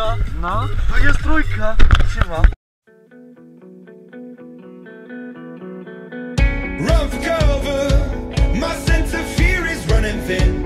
trójka. No. To jest trójka. Siema. Run for cover. My sense of fear is running thin.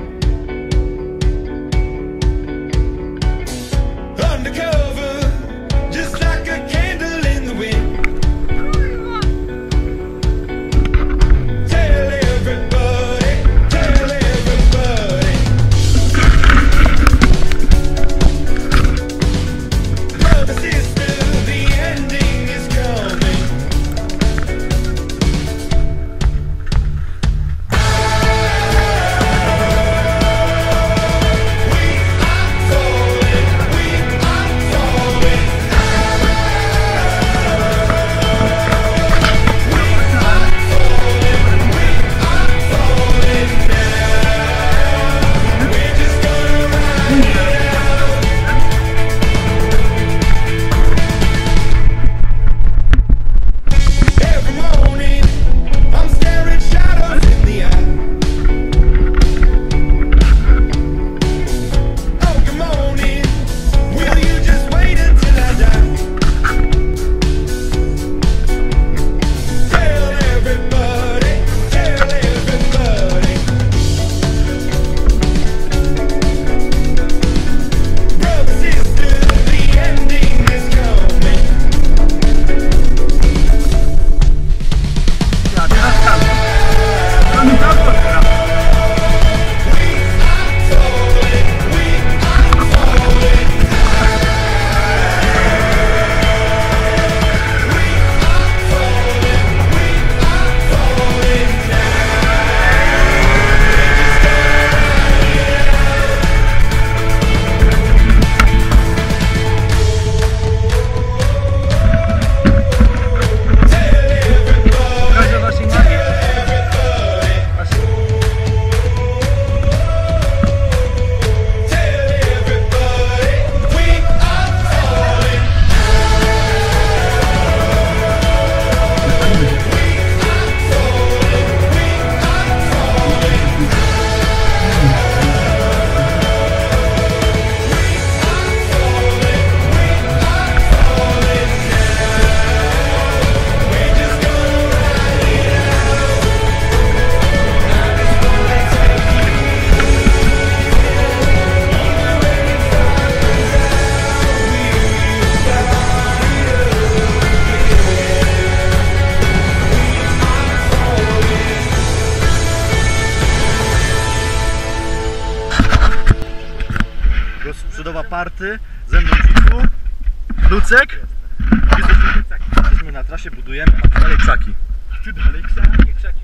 Rozprzedowa party. Ze mną Ciku. Lucek. Jesteśmy na trasie, budujemy, a tu dalej krzaki. Tu dalej krzaki, krzaki.